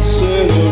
answer.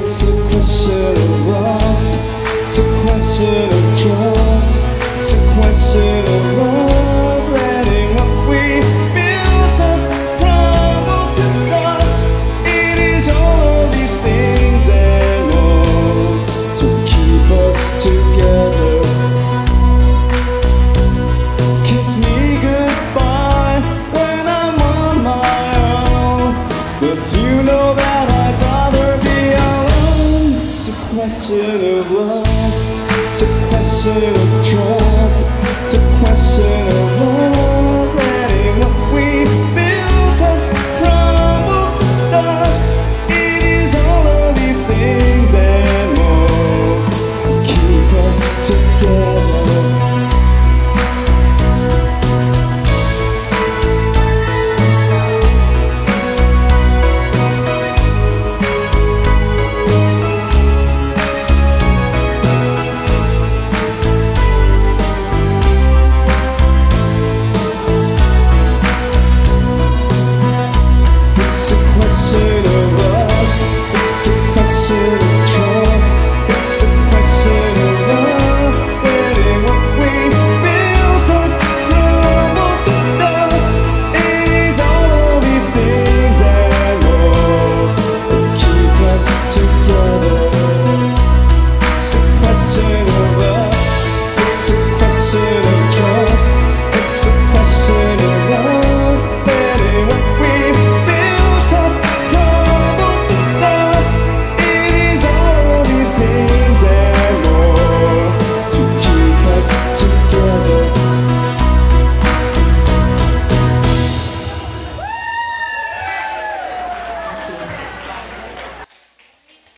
It's a question of lost. It's a question of question of lust, it's a question of trust.